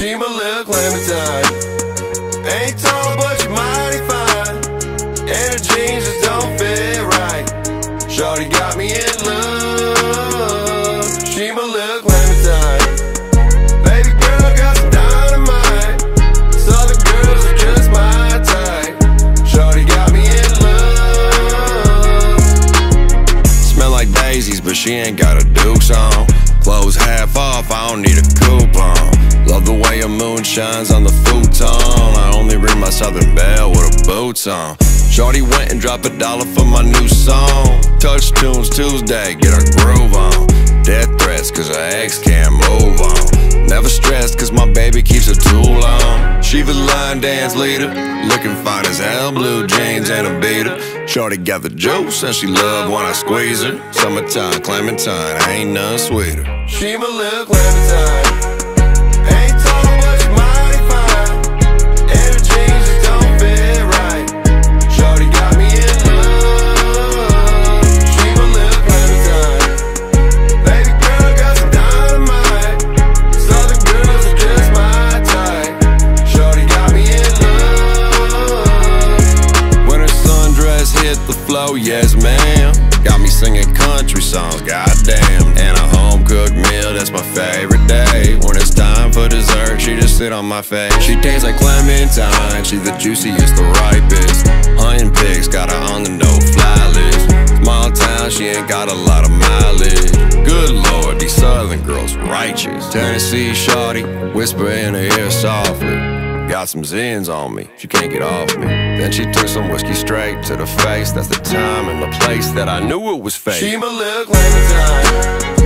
She my little Clementine. Ain't tall, but she mighty fine. And her jeans just don't fit right. Shorty got me in love. She my little Clementine. Baby girl got some dynamite. Southern girls are just my type. Shorty got me in love. Smell like daisies, but she ain't got a Dukes on. Clothes half off, I don't need a coupon. Love the way your moon shines on the futon. I only ring my Southern Belle with a boots on. Shorty went and dropped a dollar for my new song. Touch tunes Tuesday, get her groove on. Death threats, cause her ex can't move on. Never stressed, cause my baby keeps a tool on. She was line dance leader, looking fine as hell, blue jeans and a beater. Shorty got the juice and she love when I squeeze her. Summertime, Clementine, ain't none sweeter. She my little Clementine. Flow, yes ma'am. Got me singing country songs, goddamn. And a home cooked meal, that's my favorite day. When it's time for dessert, she just sit on my face. She tastes like clementine, she the juiciest, the ripest. Hunting pigs, got her on the no fly list. Small town, she ain't got a lot of mileage. Good lord, these southern girls righteous. Tennessee shawty, whisper in her ear softly. Got some Zyns on me, she can't get off me. Then she took some whiskey straight to the face. That's the time and the place that I knew it was fake. She my little Clementine.